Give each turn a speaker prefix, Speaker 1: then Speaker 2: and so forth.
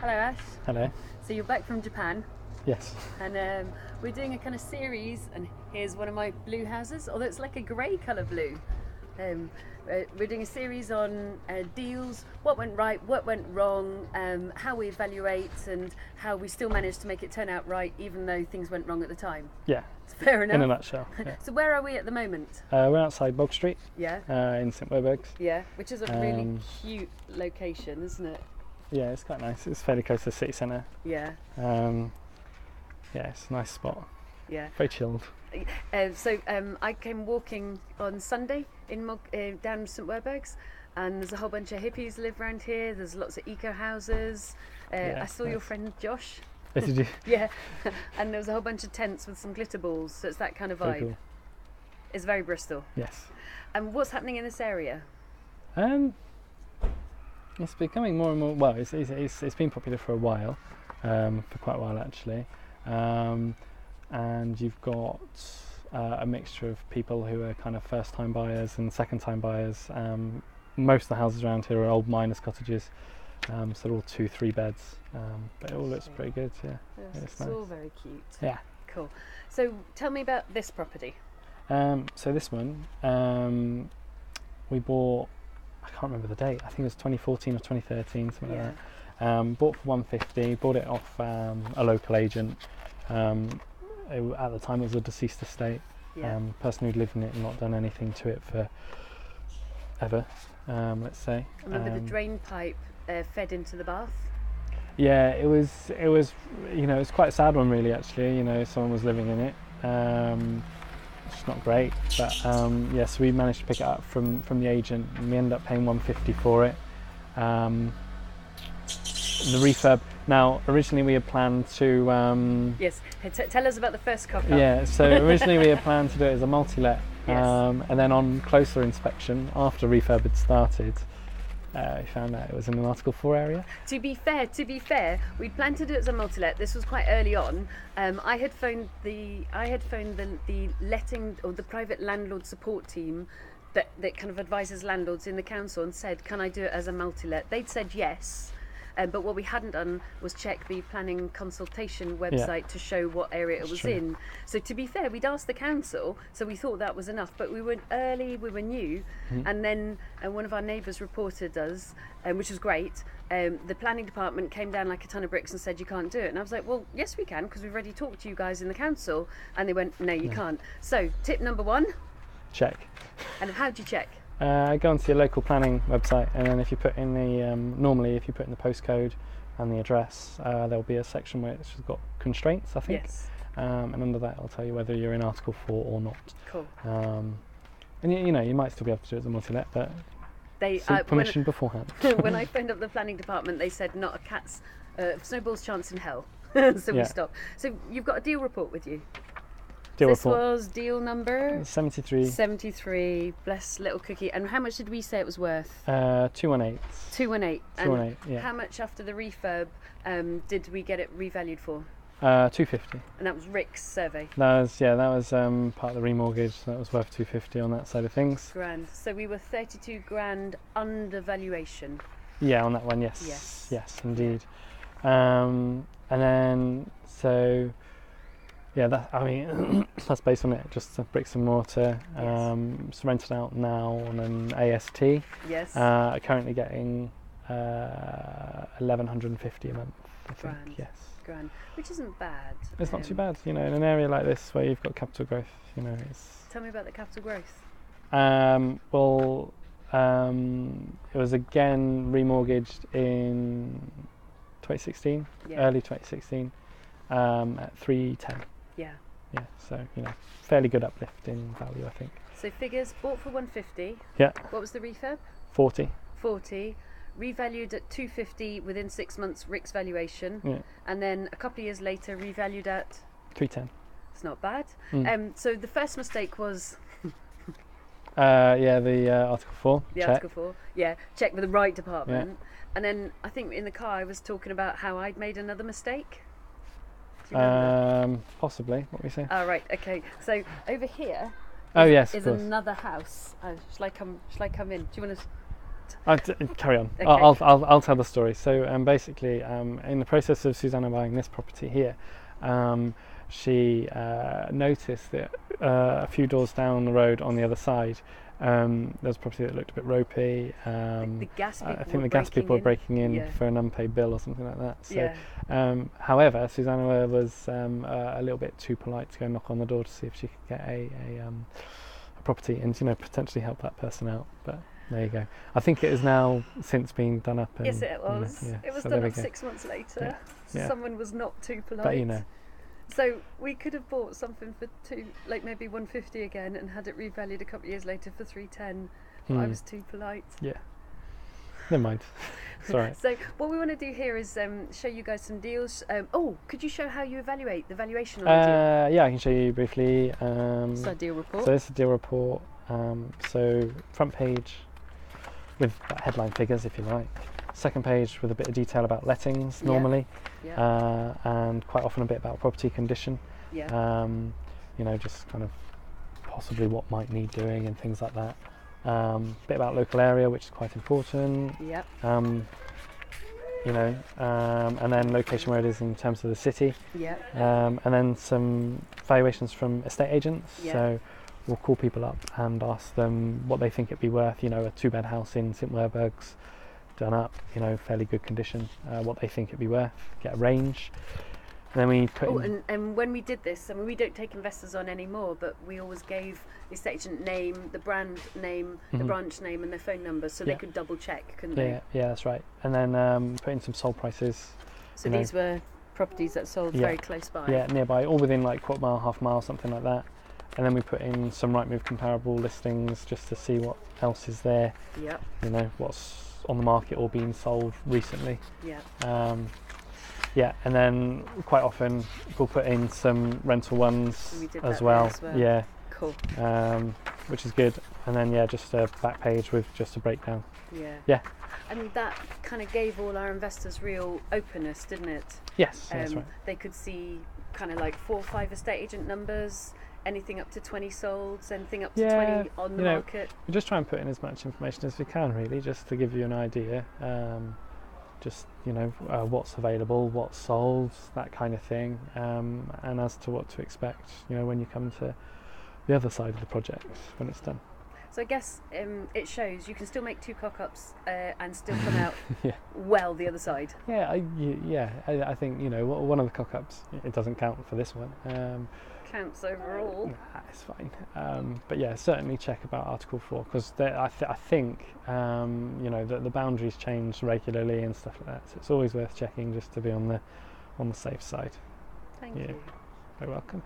Speaker 1: Hello, Ash.
Speaker 2: Hello.
Speaker 1: So you're back from Japan,
Speaker 2: Yes.
Speaker 1: and um, we're doing a kind of series. And here's one of my blue houses, although it's like a grey colour blue. Um, uh, we're doing a series on uh, deals, what went right, what went wrong, um, how we evaluate, and how we still managed to make it turn out right, even though things went wrong at the time.
Speaker 2: Yeah.
Speaker 1: It's fair enough.
Speaker 2: In a nutshell. Yeah.
Speaker 1: So where are we at the moment?
Speaker 2: Uh, we're outside Bog Street
Speaker 1: Yeah,
Speaker 2: uh, in St Werburgh's.
Speaker 1: yeah, which is a really
Speaker 2: Um,
Speaker 1: cute location, isn't it?
Speaker 2: Yeah, it's quite nice. It's fairly close to the city centre.
Speaker 1: Yeah,
Speaker 2: Um, yeah, it's a nice spot.
Speaker 1: yeah.
Speaker 2: Very chilled.
Speaker 1: Uh, so um, I came walking on Sunday in Mog- uh, down St Werburgh's, and there's a whole bunch of hippies live around here. There's lots of eco houses. Uh,
Speaker 2: Yeah,
Speaker 1: I saw your friend Josh.
Speaker 2: This is
Speaker 1: Yeah, and there was a whole bunch of tents with some glitter balls. So it's that kind of
Speaker 2: very
Speaker 1: vibe.
Speaker 2: cool.
Speaker 1: It's very Bristol.
Speaker 2: Yes.
Speaker 1: And what's happening in this area?
Speaker 2: Um, it's becoming more and more. Well, it's it's, it's, it's been popular for a while, um, for quite a while actually, um, and you've got uh, a mixture of people who are kind of first-time buyers and second-time buyers. Um, most of the houses around here are old miners' cottages, um, so they're all two, three beds, um, but it all looks pretty good. Yeah.
Speaker 1: Yes,
Speaker 2: it's
Speaker 1: it's all
Speaker 2: nice.
Speaker 1: very cute.
Speaker 2: Yeah.
Speaker 1: Cool. So tell me about this property.
Speaker 2: Um, so this one, um, we bought. I can't remember the date. I think it was 2014 or 2013, something like that. Um, bought for 150. Bought it off um, a local agent. Um, it, at the time, it was a deceased estate.
Speaker 1: Yeah.
Speaker 2: Um, person who'd lived in it and not done anything to it for ever. Um, let's say.
Speaker 1: I remember the
Speaker 2: Um,
Speaker 1: drain pipe uh, fed into the bath.
Speaker 2: Yeah, it was. It was. You know, it's quite a sad one, really. Actually, you know, someone was living in it. It's not great, but um, yeah. So we managed to pick it up from from the agent, and we ended up paying 150 for it. Um, the refurb. Now, originally we had planned to. Um,
Speaker 1: Yes. T- tell us about the first cock
Speaker 2: yeah. So originally we had planned to do it as a multi-let,
Speaker 1: Yes.
Speaker 2: um, and then on closer inspection, after refurb had started, uh, we found out it was in an Article 4 area.
Speaker 1: To be fair, to be fair, to do it as a multi-let. This was quite early on. Um, I had phoned the I had phoned the, the letting or the private landlord support team that, that kind of advises landlords in the council and said, "Can I do it as a multi-let?" They'd said yes. Um, but what we hadn't done was check the planning consultation website to show what area it was
Speaker 2: true.
Speaker 1: in. So to be fair, we'd asked the council, so we thought that was enough. But we were early, we were new,
Speaker 2: Mm-hmm.
Speaker 1: and then uh, one of our neighbours reported us, um, which was great. Um, the planning department came down like a ton of bricks and said you can't do it. And I was like, well, yes we can because we've already talked to you guys in the council. And they went, no, you can't. So tip number one,
Speaker 2: Check.
Speaker 1: and how do you check?
Speaker 2: Uh, go onto your local planning website, and then if you put in the um, normally if you put in the postcode and the address, uh, there'll be a section where it's got constraints, I think,
Speaker 1: Yes,
Speaker 2: um, and under that it'll tell you whether you're in Article Four or not.
Speaker 1: cool.
Speaker 2: Um, and you, you know you might still be able to do it as a multi-let, but
Speaker 1: They uh, when-
Speaker 2: permission beforehand.
Speaker 1: when I phoned up the planning department, they said not a cat's uh, snowball's chance in hell. so we stopped. So you've got a deal report with you.
Speaker 2: Deal
Speaker 1: this was deal number
Speaker 2: 73
Speaker 1: 73. Bless little cookie. And how much did we say it was worth?
Speaker 2: uh, 218.
Speaker 1: 218. And
Speaker 2: 218, yeah.
Speaker 1: How much after the refurb um, did we get it revalued for?
Speaker 2: Uh, 250.
Speaker 1: And that was Rick's survey.
Speaker 2: That was yeah, that was um, part of the remortgage. That was worth 250 on that side of things.
Speaker 1: Grand. So we were 32 grand under valuation.
Speaker 2: Yeah, on that one, yes.
Speaker 1: Yes.
Speaker 2: Yes, indeed. Um, and then, so, yeah, that I mean, that's based on it, just bricks and mortar.
Speaker 1: Yes.
Speaker 2: Um, it's rented out now on an AST.
Speaker 1: Yes.
Speaker 2: Uh, currently getting uh, 1150 a month, I think.
Speaker 1: Grand.
Speaker 2: Yes.
Speaker 1: grand. Which isn't bad.
Speaker 2: It's not too
Speaker 1: Um,
Speaker 2: bad, you know, in an area like this where you've got capital growth, you know, it's.
Speaker 1: Tell me about the capital growth.
Speaker 2: Um, well, um, it was again remortgaged in 2016,
Speaker 1: Yeah.
Speaker 2: early 2016, um, at 310.
Speaker 1: Yeah.
Speaker 2: Yeah, so you know, fairly good uplift in value, I think.
Speaker 1: So figures bought for 150.
Speaker 2: Yeah,
Speaker 1: What was the refurb?
Speaker 2: 40.
Speaker 1: 40. Revalued at 250 within six months, Rick's valuation.
Speaker 2: Yeah,
Speaker 1: And then a couple of years later, revalued at.
Speaker 2: 310.
Speaker 1: It's not bad.
Speaker 2: Mm.
Speaker 1: Um, so the first mistake was
Speaker 2: Uh, yeah, the uh, Article 4.
Speaker 1: the
Speaker 2: check.
Speaker 1: Article 4. Yeah, check with the right department. Yeah. And then I think in the car I was talking about how I'd made another mistake. Do you remember?
Speaker 2: Um, possibly. What we say?
Speaker 1: oh, right, okay. So over here
Speaker 2: oh
Speaker 1: is-
Speaker 2: yes,
Speaker 1: is
Speaker 2: course.
Speaker 1: another house. Uh, shall I come? Shall I come in? Do you want to?
Speaker 2: Carry on.
Speaker 1: Okay.
Speaker 2: I'll, I'll, I'll, I'll tell the story. So um, basically, um, in the process of Susannah buying this property here, um, she uh, noticed that uh, a few doors down the road on the other side, um, there was a property that looked a bit ropey. Um,
Speaker 1: the gas
Speaker 2: I-
Speaker 1: people
Speaker 2: I think the gas people were
Speaker 1: breaking
Speaker 2: in
Speaker 1: Yeah.
Speaker 2: for an unpaid bill or something like that. So,
Speaker 1: yeah.
Speaker 2: um, however, Susannah was um, uh, a little bit too polite to go knock on the door to see if she could get a, a, um, a property and you know potentially help that person out. But there you go. I think it is now since being done up. And,
Speaker 1: Yes, it
Speaker 2: you know,
Speaker 1: was.
Speaker 2: yeah,
Speaker 1: It was
Speaker 2: so
Speaker 1: done up six months later.
Speaker 2: Yeah.
Speaker 1: Someone was not too polite.
Speaker 2: But you know,
Speaker 1: So we could have bought something for two, like maybe 150 again, and had it revalued a couple of years later for 310. But I
Speaker 2: hmm,
Speaker 1: was too polite. Yeah.
Speaker 2: Never mind. It's all right.
Speaker 1: So what we want to do here is um, show you guys some deals. Um, oh, could you show how you evaluate the valuation on the deal?
Speaker 2: Uh, yeah, I can show you briefly. Um,
Speaker 1: It's our deal report.
Speaker 2: So this is a deal report. Um, so front page with headline figures, if you like. Second page with a bit of detail about lettings normally,
Speaker 1: yeah,
Speaker 2: uh, and quite often a bit about property condition.
Speaker 1: yeah,
Speaker 2: Um, you know, just kind of possibly what might need doing and things like that. Um, bit about local area, which is quite important.
Speaker 1: yeah,
Speaker 2: Um, you know, um, and then location where it is in terms of the city
Speaker 1: yeah,
Speaker 2: um, and then some valuations from estate agents.
Speaker 1: Yeah.
Speaker 2: So we'll call people up and ask them what they think it'd be worth. You know, a two-bed house in St Werburgh's, done up, you know, fairly good condition. Uh, what they think it'd be worth. Get a range. And then we put
Speaker 1: Oh,
Speaker 2: in.
Speaker 1: and, and when we did this, I mean, we don't take investors on anymore, but we always gave the agent name, the brand name, the
Speaker 2: Mhm.
Speaker 1: branch name, and their phone number, so
Speaker 2: Yeah.
Speaker 1: they could double check, couldn't
Speaker 2: yeah,
Speaker 1: they?
Speaker 2: yeah, yeah, that's right. And then um, put in some sold prices.
Speaker 1: So
Speaker 2: you know.
Speaker 1: these were properties that sold
Speaker 2: Yeah.
Speaker 1: very close by.
Speaker 2: Yeah, nearby, all within like quarter mile, half mile, something like that. And then we put in some Rightmove comparable listings just to see what else is there.
Speaker 1: Yep.
Speaker 2: You know, what's on the market or being sold recently.
Speaker 1: Yeah.
Speaker 2: Um, yeah, and then quite often we'll put in some rental ones
Speaker 1: We
Speaker 2: as well.
Speaker 1: as well.
Speaker 2: Yeah,
Speaker 1: Cool.
Speaker 2: um, which is good. And then yeah, just a back page with just a breakdown.
Speaker 1: Yeah.
Speaker 2: Yeah.
Speaker 1: And that kind of gave all our investors real openness, didn't it?
Speaker 2: Yes, yeah, that's
Speaker 1: Um,
Speaker 2: right.
Speaker 1: They could see kind of like four or five estate agent numbers, anything up to 20 solds, anything up to
Speaker 2: Yeah,
Speaker 1: 20 on the
Speaker 2: you know,
Speaker 1: market.
Speaker 2: We just try and put in as much information as we can, really, just to give you an idea. Um, just you know uh, what's available, what's sold, that kind of thing, um, and as to what to expect. You know when you come to the other side of the project when it's done.
Speaker 1: So I guess um, it shows you can still make two cock-ups uh, and still come out
Speaker 2: Yeah.
Speaker 1: well the other side.
Speaker 2: Yeah, I, yeah. I, I think you know one of the cock-ups. It doesn't count for this one. Um,
Speaker 1: Counts overall.
Speaker 2: nah, it's fine. Um, but yeah, certainly check about Article Four because I, th- I think um, you know that the boundaries change regularly and stuff like that. So it's always worth checking just to be on the on the safe side.
Speaker 1: Thank
Speaker 2: Yeah.
Speaker 1: you.
Speaker 2: Very welcome.